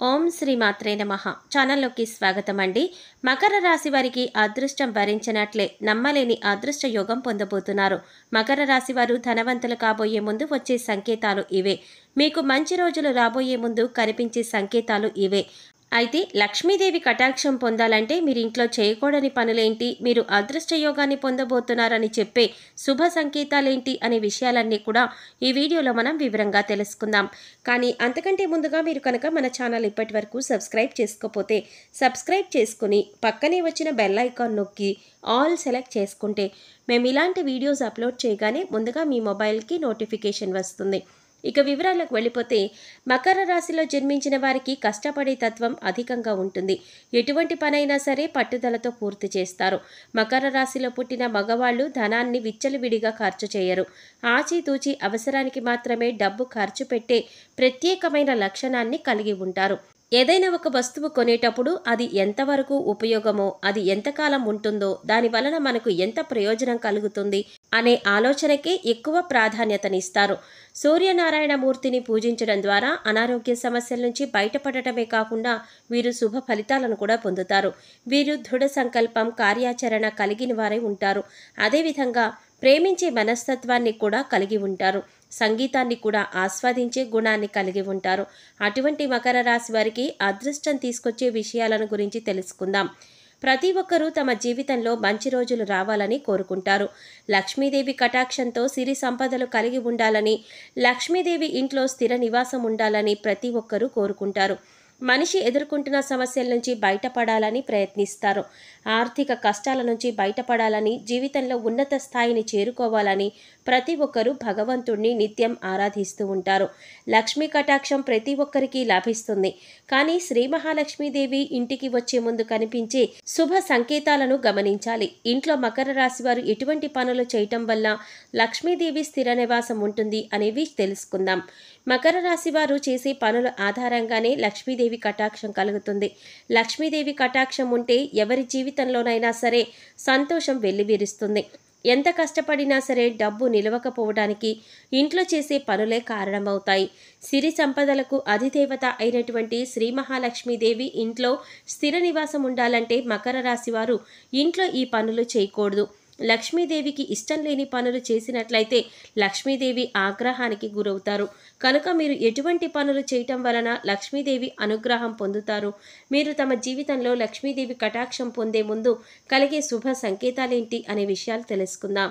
ఓం శ్రీ మాత్రే నమ. ఛానల్లోకి స్వాగతం అండి మకర రాశి వారికి అదృష్టం భరించినట్లే నమ్మలేని అదృష్ట యోగం పొందబోతున్నారు. మకర రాశి వారు ధనవంతులు కాబోయే ముందు వచ్చే సంకేతాలు ఇవే. మీకు మంచి రోజులు రాబోయే ముందు కనిపించే సంకేతాలు ఇవే. అయితే లక్ష్మీదేవి కటాక్షం పొందాలంటే మీరు ఇంట్లో చేయకూడని పనులేంటి? మీరు అదృష్టయోగాన్ని పొందబోతున్నారని చెప్పే శుభ సంకేతాలేంటి? అనే విషయాలన్నీ కూడా ఈ వీడియోలో మనం వివరంగా తెలుసుకుందాం. కానీ అంతకంటే ముందుగా మీరు కనుక మన ఛానల్ ఇప్పటి వరకు సబ్స్క్రైబ్ చేసుకోకపోతే సబ్స్క్రైబ్ చేసుకుని పక్కనే వచ్చిన బెల్ ఐకాన్ నొక్కి ఆల్ సెలెక్ట్ చేసుకుంటే మేము ఇలాంటి వీడియోస్ అప్లోడ్ చేయగానే ముందుగా మీ మొబైల్కి నోటిఫికేషన్ వస్తుంది. ఇక వివరాలకు వెళ్ళిపోతే మకర రాశిలో జన్మించిన వారికి కష్టపడే తత్వం అధికంగా ఉంటుంది. ఎటువంటి పనైనా సరే పట్టుదలతో పూర్తి చేస్తారు. మకర రాశిలో పుట్టిన మగవాళ్ళు ధనాన్ని విచ్చలవిడిగా ఖర్చు చేయరు. ఆచితూచి అవసరానికి మాత్రమే డబ్బు ఖర్చు పెట్టే ప్రత్యేకమైన లక్షణాన్ని కలిగి ఉంటారు. ఏదైనా ఒక వస్తువు కొనేటప్పుడు అది ఎంతవరకు ఉపయోగమో అది ఎంతకాలం ఉంటుందో దాని వలన మనకు ఎంత ప్రయోజనం కలుగుతుంది అనే ఆలోచనకే ఎక్కువ ప్రాధాన్యతనిస్తారు. సూర్యనారాయణ మూర్తిని పూజించడం ద్వారా అనారోగ్య సమస్యల నుంచి బయటపడటమే కాకుండా వీరు శుభ ఫలితాలను కూడా పొందుతారు. వీరు దృఢ సంకల్పం కార్యాచరణ కలిగిన వారై ఉంటారు. అదేవిధంగా ప్రేమించే మనస్తత్వాన్ని కూడా కలిగి ఉంటారు. సంగీతాన్ని కూడా ఆస్వాదించే గుణాన్ని కలిగి ఉంటారు. అటువంటి మకర రాశి వారికి అదృష్టం తీసుకొచ్చే విషయాలను గురించి తెలుసుకుందాం. ప్రతి ఒక్కరూ తమ జీవితంలో మంచి రోజులు రావాలని కోరుకుంటారు. లక్ష్మీదేవి కటాక్షంతో సిరి సంపదలు కలిగి ఉండాలని లక్ష్మీదేవి ఇంట్లో స్థిర నివాసం ఉండాలని ప్రతి ఒక్కరూ కోరుకుంటారు. మనిషి ఎదుర్కొంటున్న సమస్యల నుంచి బయటపడాలని ప్రయత్నిస్తారు. ఆర్థిక కష్టాల నుంచి బయటపడాలని జీవితంలో ఉన్నత స్థాయిని చేరుకోవాలని ప్రతి ఒక్కరూ భగవంతుణ్ణి నిత్యం ఆరాధిస్తూ ఉంటారు. లక్ష్మీ కటాక్షం ప్రతి ఒక్కరికి లభిస్తుంది. కానీ శ్రీ మహాలక్ష్మీదేవి ఇంటికి వచ్చే ముందు కనిపించే శుభ సంకేతాలను గమనించాలి. ఇంట్లో మకర రాశి వారు ఎటువంటి పనులు చేయటం వల్ల లక్ష్మీదేవి స్థిర నివాసం ఉంటుంది అనేవి తెలుసుకుందాం. మకర రాశి వారు చేసే పనుల ఆధారంగానే లక్ష్మీదేవి కటాక్షం కలుగుతుంది. లక్ష్మీదేవి కటాక్షం ఉంటే ఎవరి జీవితంలోనైనా సరే సంతోషం వెల్లివిరుస్తుంది. ఎంత కష్టపడినా సరే డబ్బు నిలవకపోవడానికి ఇంట్లో చేసే పనులే కారణమవుతాయి. సిరి సంపదలకు అధిదేవత అయినటువంటి శ్రీ మహాలక్ష్మీదేవి ఇంట్లో స్థిర నివాసం ఉండాలంటే మకర రాశి వారు ఇంట్లో ఈ పనులు చేయకూడదు. లక్ష్మీదేవికి ఇష్టం లేని పనులు చేసినట్లయితే లక్ష్మీదేవి ఆగ్రహానికి గురవుతారు. కనుక మీరు ఎటువంటి పనులు చేయటం వలన లక్ష్మీదేవి అనుగ్రహం పొందుతారు? మీరు తమ జీవితంలో లక్ష్మీదేవి కటాక్షం పొందే ముందు కలిగే శుభ సంకేతాలేంటి అనే విషయాలు తెలుసుకుందాం.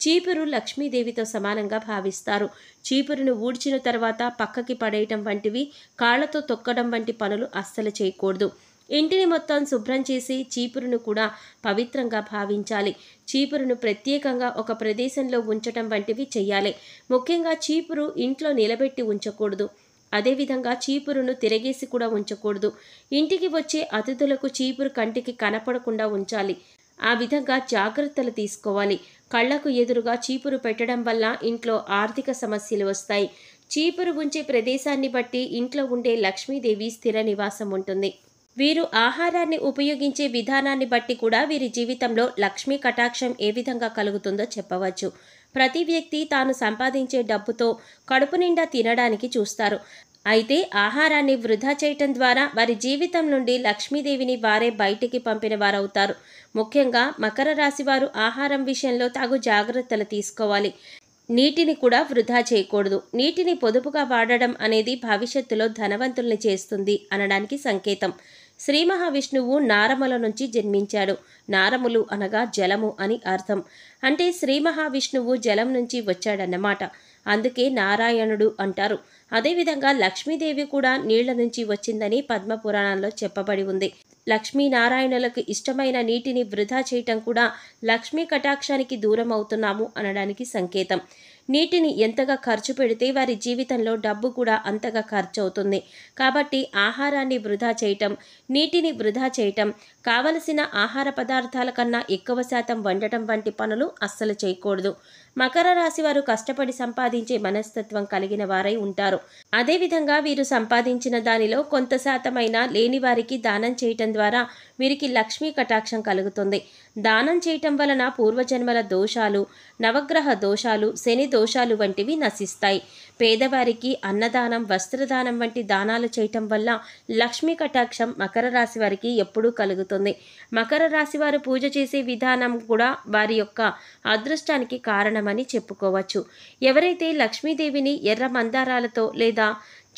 చీపురు లక్ష్మీదేవితో సమానంగా భావిస్తారు. చీపురును ఊడ్చిన తర్వాత పక్కకి పడేయటం వంటివి కాళ్ళతో తొక్కడం వంటి పనులు అస్సలు చేయకూడదు. ఇంటిని మొత్తం శుభ్రం చేసి చీపురును కూడా పవిత్రంగా భావించాలి. చీపురును ప్రత్యేకంగా ఒక ప్రదేశంలో ఉంచటం వంటివి చేయాలి ముఖ్యంగా చీపురు ఇంట్లో నిలబెట్టి ఉంచకూడదు. అదేవిధంగా చీపురును తిరగేసి కూడా ఉంచకూడదు. ఇంటికి వచ్చే అతిథులకు చీపురు కంటికి కనపడకుండా ఉంచాలి. ఆ విధంగా జాగ్రత్తలు తీసుకోవాలి. కళ్ళకు ఎదురుగా చీపురు పెట్టడం వల్ల ఇంట్లో ఆర్థిక సమస్యలు వస్తాయి. చీపురు ఉంచే ప్రదేశాన్ని బట్టి ఇంట్లో ఉండే లక్ష్మీదేవి స్థిర నివాసం ఉంటుంది. వీరు ఆహారాన్ని ఉపయోగించే విధానాన్ని బట్టి కూడా వీరి జీవితంలో లక్ష్మీ కటాక్షం ఏ విధంగా కలుగుతుందో చెప్పవచ్చు. ప్రతి వ్యక్తి తాను సంపాదించే డబ్బుతో కడుపు నిండా తినడానికి చూస్తారు. అయితే ఆహారాన్ని వృధా చేయటం ద్వారా వారి జీవితం నుండి లక్ష్మీదేవిని వారే బయటికి పంపిన వారవుతారు. ముఖ్యంగా మకర రాశి వారు ఆహారం విషయంలో తగు జాగ్రత్తలు తీసుకోవాలి. నీటిని కూడా వృధా చేయకూడదు. నీటిని పొదుపుగా వాడడం అనేది భవిష్యత్తులో ధనవంతుల్ని చేస్తుంది అనడానికి సంకేతం. శ్రీ మహావిష్ణువు నారముల నుంచి జన్మించాడు. నారములు అనగా జలము అని అర్థం. అంటే శ్రీ మహావిష్ణువు జలం నుంచి వచ్చాడన్నమాట. అందుకే నారాయణుడు అంటారు. అదేవిధంగా లక్ష్మీదేవి కూడా నీళ్ళ నుంచి వచ్చిందని పద్మపురాణంలో చెప్పబడి ఉంది. లక్ష్మీనారాయణులకు ఇష్టమైన నీటిని వృధా చేయటం కూడా లక్ష్మీ కటాక్షానికి దూరం అవుతున్నాము అనడానికి సంకేతం. నీటిని ఎంతగా ఖర్చు పెడితే వారి జీవితంలో డబ్బు కూడా అంతగా ఖర్చు అవుతుంది కాబట్టి ఆహారాన్ని వృధా చేయటం నీటిని వృధా చేయటం కావలసిన ఆహార పదార్థాల కన్నా ఎక్కువ శాతం వండటం వంటి పనులు అస్సలు చేయకూడదు. మకర రాశి వారు కష్టపడి సంపాదించే మనస్తత్వం కలిగిన వారై ఉంటారు. అదేవిధంగా వీరు సంపాదించిన దానిలో కొంత శాతమైన లేని వారికి దానం చేయటం ద్వారా వీరికి లక్ష్మీ కటాక్షం కలుగుతుంది. దానం చేయటం వలన పూర్వజన్మల దోషాలు నవగ్రహ దోషాలు శని దోషాలు వంటివి నశిస్తాయి. పేదవారికి అన్నదానం వస్త్రదానం వంటి దానాలు చేయటం వల్ల లక్ష్మీ కటాక్షం మకర రాశి వారికి ఎప్పుడూ కలుగుతుంది. మకర రాశి వారు పూజ చేసే విధానం కూడా వారి యొక్క అదృష్టానికి కారణం కారణమని చెప్పుకోవచ్చు. ఎవరైతే లక్ష్మీదేవిని ఎర్ర మందారాలతో లేదా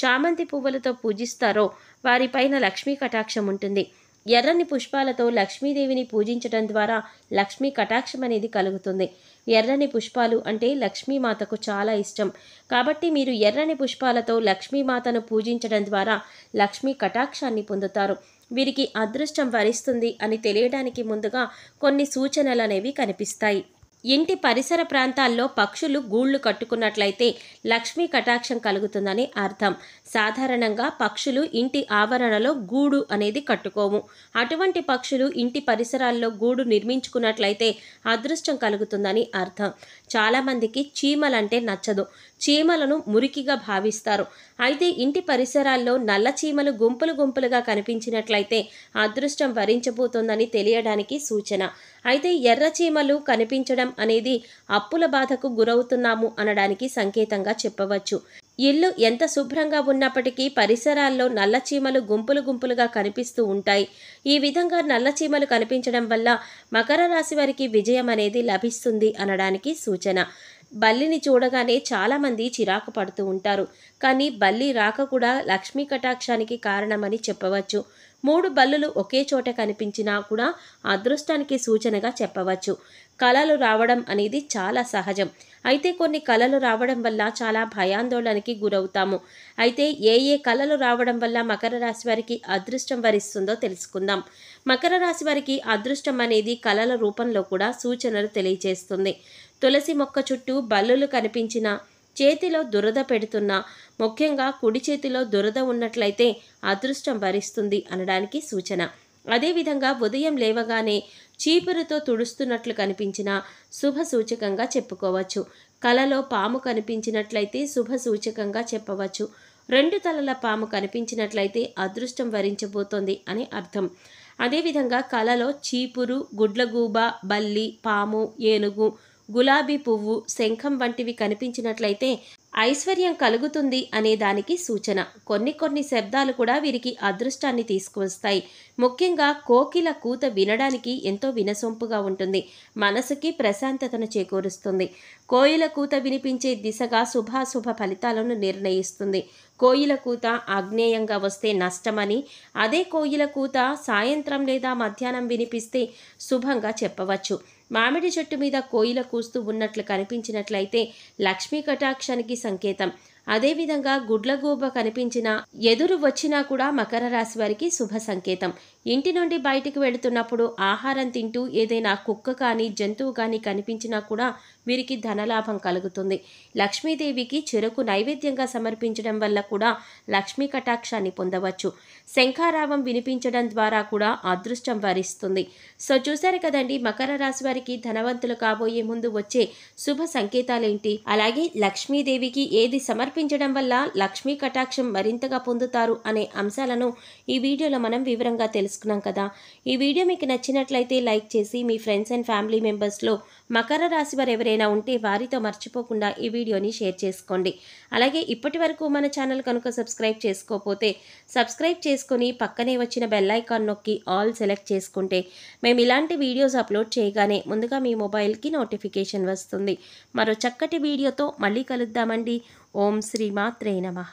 చామంతి పువ్వులతో పూజిస్తారో వారిపైన లక్ష్మీ కటాక్షం ఉంటుంది. ఎర్రని పుష్పాలతో లక్ష్మీదేవిని పూజించడం ద్వారా లక్ష్మీ కటాక్షం అనేది కలుగుతుంది. ఎర్రని పుష్పాలు అంటే లక్ష్మీమాతకు చాలా ఇష్టం. కాబట్టి మీరు ఎర్రని పుష్పాలతో లక్ష్మీమాతను పూజించడం ద్వారా లక్ష్మీ కటాక్షాన్ని పొందుతారు. వీరికి అదృష్టం వరిస్తుంది అని తెలియడానికి ముందుగా కొన్ని సూచనలు అనేవి కనిపిస్తాయి. ఇంటి పరిసర ప్రాంతాల్లో పక్షులు గూళ్ళు కట్టుకున్నట్లయితే లక్ష్మీ కటాక్షం కలుగుతుందని అర్థం. సాధారణంగా పక్షులు ఇంటి ఆవరణలో గూడు అనేది కట్టుకోము. అటువంటి పక్షులు ఇంటి పరిసరాల్లో గూడు నిర్మించుకున్నట్లయితే అదృష్టం కలుగుతుందని అర్థం. చాలామందికి చీమలంటే నచ్చదు. చీమలను మురికిగా భావిస్తారు. అయితే ఇంటి పరిసరాల్లో నల్ల చీమలు గుంపులు గుంపులుగా కనిపించినట్లయితే అదృష్టం వరించబోతోందని తెలియడానికి సూచన. అయితే ఎర్ర చీమలు కనిపించడం అనేది అప్పుల బాధకు గురవుతున్నాము అనడానికి సంకేతంగా చెప్పవచ్చు. ఇల్లు ఎంత శుభ్రంగా ఉన్నప్పటికీ పరిసరాల్లో నల్లచీమలు గుంపులు గుంపులుగా కనిపిస్తూ ఉంటాయి. ఈ విధంగా నల్లచీమలు కనిపించడం వల్ల మకర రాశి వారికి విజయం అనేది లభిస్తుంది అనడానికి సూచన. బల్లిని చూడగానే చాలామంది చిరాకు పడుతూ ఉంటారు. కానీ బల్లి రాక కూడా లక్ష్మీ కటాక్షానికి కారణమని చెప్పవచ్చు. మూడు బల్లులు ఒకే చోట కనిపించినా కూడా అదృష్టానికి సూచనగా చెప్పవచ్చు. కళలు రావడం అనేది చాలా సహజం. అయితే కొన్ని కళలు రావడం వల్ల చాలా భయాందోళనకి గురవుతాము. అయితే ఏ ఏ కళలు రావడం వల్ల మకర రాశి వారికి అదృష్టం వరిస్తుందో తెలుసుకుందాం. మకర రాశి వారికి అదృష్టం అనేది కళల రూపంలో కూడా సూచనలు తెలియజేస్తుంది. తులసి మొక్క చుట్టూ బల్లులు కనిపించిన చేతిలో దురద పెడుతున్నా ముఖ్యంగా కుడి చేతిలో దురద ఉన్నట్లయితే అదృష్టం భరిస్తుంది అనడానికి సూచన. అదేవిధంగా ఉదయం లేవగానే చీపురుతో తుడుస్తున్నట్లు కనిపించిన శుభ సూచకంగా చెప్పుకోవచ్చు. కలలో పాము కనిపించినట్లయితే శుభ సూచకంగా చెప్పవచ్చు. రెండు తలల పాము కనిపించినట్లయితే అదృష్టం వరించబోతోంది అని అర్థం. అదేవిధంగా కలలో చీపురు గుడ్లగూబ బల్లి పాము ఏనుగు గులాబీ పువ్వు శంఖం వంటివి కనిపించినట్లయితే ఐశ్వర్యం కలుగుతుంది అనే దానికి సూచన. కొన్ని కొన్ని శబ్దాలు కూడా వీరికి అదృష్టాన్ని తీసుకువస్తాయి. ముఖ్యంగా కోకిల కూత వినడానికి ఎంతో వినసొంపుగా ఉంటుంది. మనసుకి ప్రశాంతతను చేకూరుస్తుంది. కోయిల కూత వినిపించే దిశగా శుభాశుభ ఫలితాలను నిర్ణయిస్తుంది. కోయిల కూత ఆగ్నేయంగా వస్తే నష్టమని అదే కోయిల కూత సాయంత్రం లేదా మధ్యాహ్నం వినిపిస్తే శుభంగా చెప్పవచ్చు. మామిడి చెట్టు మీద కోయిల కూస్తూ ఉన్నట్లు కనిపించినట్లయితే లక్ష్మీ కటాక్షానికి సంకేతం. అదేవిధంగా గుడ్లగూబ కనిపించిన ఎదురు వచ్చినా కూడా మకర రాశి వారికి శుభ సంకేతం. ఇంటి నుండి బయటికి వెళుతున్నప్పుడు ఆహారం తింటూ ఏదైనా కుక్క కానీ జంతువు కానీ కనిపించినా కూడా వీరికి ధనలాభం కలుగుతుంది. లక్ష్మీదేవికి చెరకు నైవేద్యంగా సమర్పించడం వల్ల కూడా లక్ష్మీ కటాక్షాన్ని పొందవచ్చు. శంఖారావం వినిపించడం ద్వారా కూడా అదృష్టం వరిస్తుంది. సో చూశారు కదండి మకర రాశి వారికి ధనవంతులు కాబోయే ముందు వచ్చే శుభ సంకేతాలేంటి? అలాగే లక్ష్మీదేవికి ఏది సమర్పించడం వల్ల లక్ష్మీ కటాక్షం మరింతగా పొందుతారు అనే అంశాలను ఈ వీడియోలో మనం వివరంగా తెలుసుకున్నాం కదా. ఈ వీడియో మీకు నచ్చినట్లయితే లైక్ చేసి మీ ఫ్రెండ్స్ అండ్ ఫ్యామిలీ మెంబర్స్లో మకర రాశి వారు ఎవరైనా ఉంటే వారితో మర్చిపోకుండా ఈ వీడియోని షేర్ చేసుకోండి. అలాగే ఇప్పటి వరకు మన ఛానల్ కనుక సబ్స్క్రైబ్ చేసుకోకపోతే సబ్స్క్రైబ్ చేసుకుని పక్కనే వచ్చిన బెల్ ఐకాన్ నొక్కి ఆల్ సెలెక్ట్ చేసుకుంటే మేము ఇలాంటి వీడియోస్ అప్లోడ్ చేయగానే ముందుగా మీ మొబైల్కి నోటిఫికేషన్ వస్తుంది. మరో చక్కటి వీడియోతో మళ్ళీ కలుద్దామండి. ఓం శ్రీ మాత్రే నమః